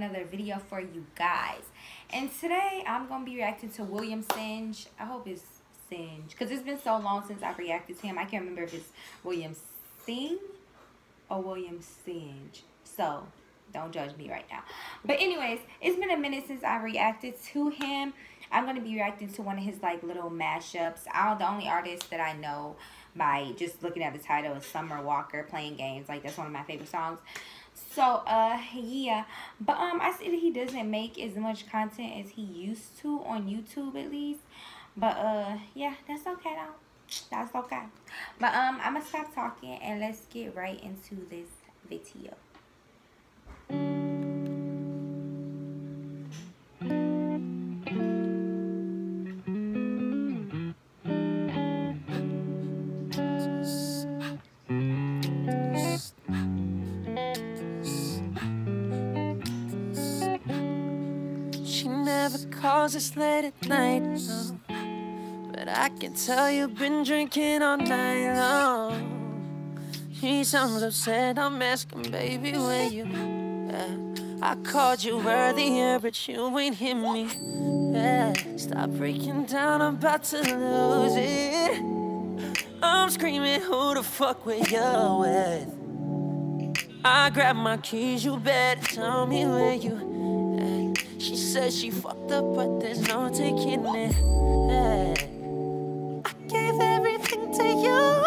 video for you guys. And today I'm going to be reacting to William Singe. I hope it's Singe because it's been so long since I've reacted to him. I can't remember if it's William Sing or William Singe. So don't judge me right now. But anyways, it's been a minute since I reacted to him. I'm going to be reacting to one of his like little mashups. I the only artist that I know by just looking at the title is Summer Walker playing games. Like that's one of my favorite songs. So uh yeah. But um I see that he doesn't make as much content as he used to on YouTube at least. But uh yeah, that's okay though. That's okay. But um I'm gonna stop talking and let's get right into this video. Calls us late at night. But I can tell you've been drinking all night long. He sounds upset, I'm asking, baby, where you at? I called you earlier, but you ain't hit me. Yeah. Stop breaking down, I'm about to lose it. I'm screaming, who the fuck were you with? I grab my keys, you better tell me where you she said she fucked up, but there's no taking it. Hey. I gave everything to you.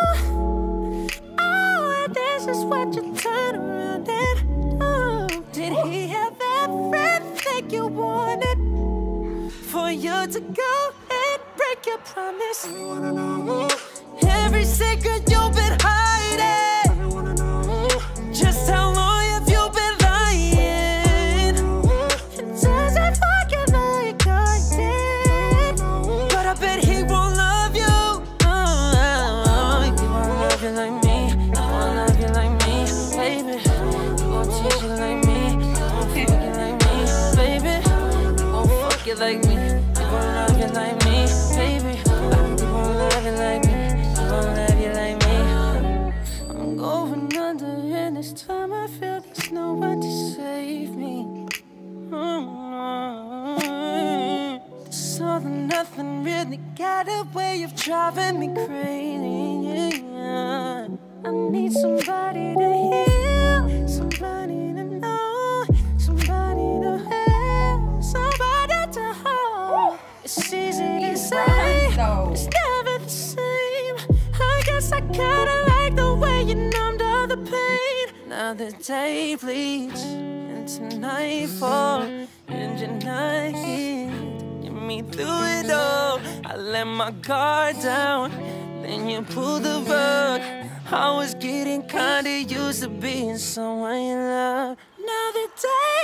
Oh, and this is what you turn around and do. Did he have everything you wanted? For you to go and break your promise. Every secret you've been hiding. Like me. You gon' love you like me, baby. You gon' love you like me. You gon' love you like me. I'm going under, and this time I feel there's no one to save me. This all nothing really got a way of driving me crazy. I need somebody to the day bleeds into nightfall, and you're not here to get me through it all. I let my guard down, then you pulled the rug. I was getting kinda used to being someone you love. Another day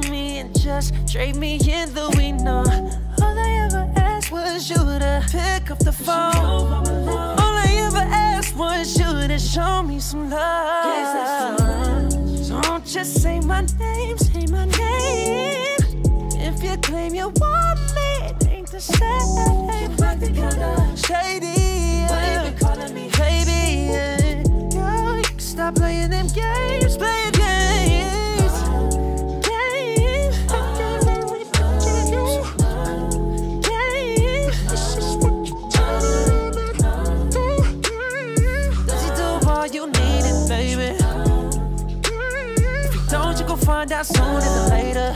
bag me and just trade me in the window. All I ever asked was you to pick up the phone. All I ever asked was you to show me some love. Don't just say my name, say my name. If you claim you want me, it ain't the same. Shady, find out sooner than later.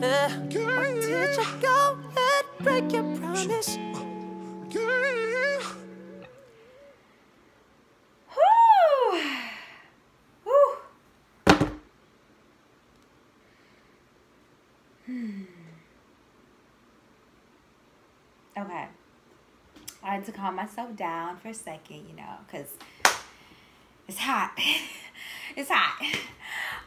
Yeah. Or did you go and break your promise? Hmm. Okay. I had to calm myself down for a second, you know, because it's hot. it's hot.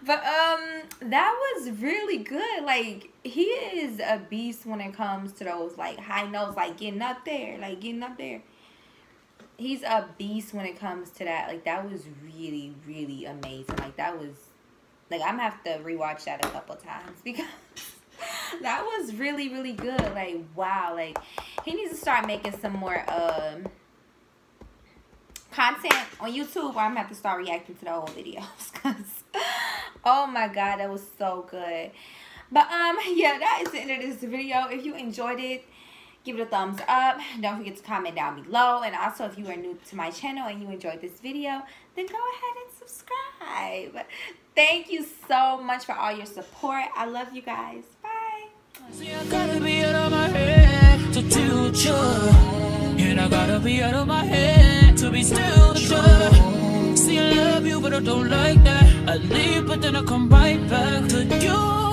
But um that was really good. Like he is a beast when it comes to those like high notes, like getting up there, like getting up there. he's a beast when it comes to that. Like that was really, really amazing. Like that was like I'm gonna have to rewatch that a couple times because that was really, really good. Like wow, like he needs to start making some more um content on YouTube I'm gonna have to start reacting to the old videos because oh my god, that was so good. But um yeah, that is the end of this video. If you enjoyed it, give it a thumbs up. Don't forget to comment down below. And also if you are new to my channel and you enjoyed this video, then go ahead and subscribe. Thank you so much for all your support. I love you guys. Bye. See, I love you, but I don't like that. I leave, but then I come right back to you.